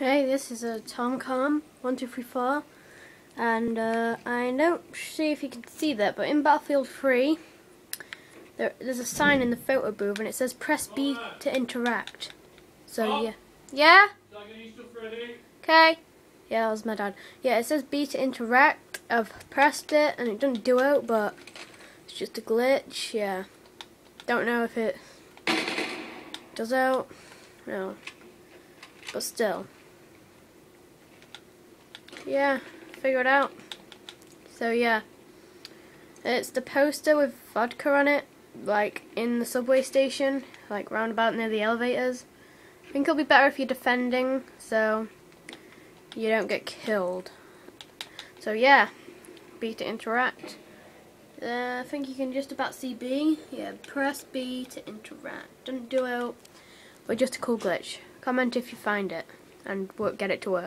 Hey, this is a Tomcom 1234 and uh, I don't see if you can see that but in Battlefield 3 there, there's a sign in the photo booth and it says press B to interact. So yeah. Yeah? Okay. Yeah, that was my dad. Yeah, it says B to interact. I've pressed it and it doesn't do it but it's just a glitch. Yeah. Don't know if it does out. No. But still yeah, figure it out. So yeah, it's the poster with vodka on it, like in the subway station, like roundabout near the elevators. I think it'll be better if you're defending, so you don't get killed. So yeah, B to interact. Uh, I think you can just about see B. Yeah, press B to interact. Don't do it, or just a cool glitch. Comment if you find it, and get it to work.